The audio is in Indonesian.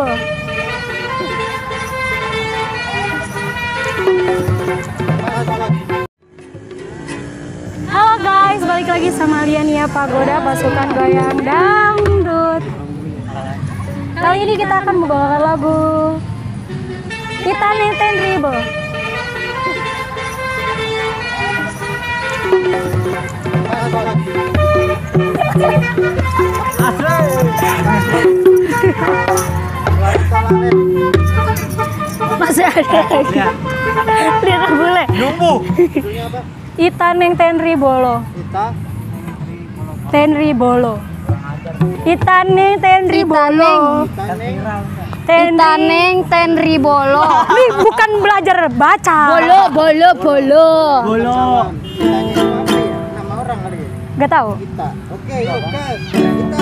Halo guys, balik lagi sama Liania Pagoda pasukan goyang dangdut. Kali ini kita akan membawakan lagu Kita Neten Ribu. Masih ada lagi. Lihat boleh. Nunggu. Itan yang tenri bolo. Kita Tenri bolo. Itan yang tenri bolo. Tenri. Taneng tenri bolo. Ini bukan belajar baca. Bolo, bolo, bolo. Bolo. Tanya nama apa? Nama orang kali? Gak tahu. Kita. Oke, yuk gas. Kita